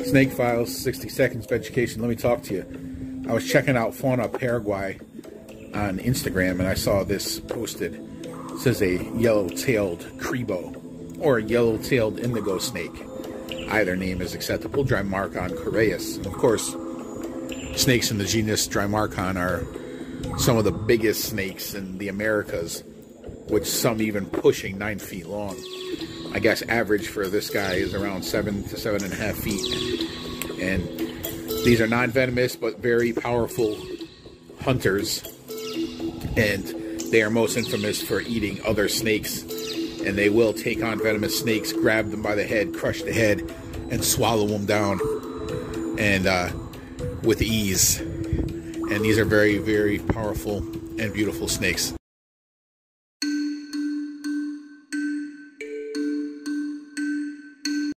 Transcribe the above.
Snake Files, 60 seconds of education. Let me talk to you. I was checking out Fauna Paraguay on Instagram and I saw this posted. It says a yellow-tailed cribo or a yellow-tailed indigo snake. Either name is acceptable. Drymarchon corais. And of course, snakes in the genus Drymarchon are some of the biggest snakes in the Americas, with some even pushing nine feet long. I guess average for this guy is around seven to seven and a half feet. And these are non-venomous but very powerful hunters. And they are most infamous for eating other snakes. And they will take on venomous snakes, grab them by the head, crush the head, and swallow them down. And uh, with ease. And these are very, very powerful and beautiful snakes.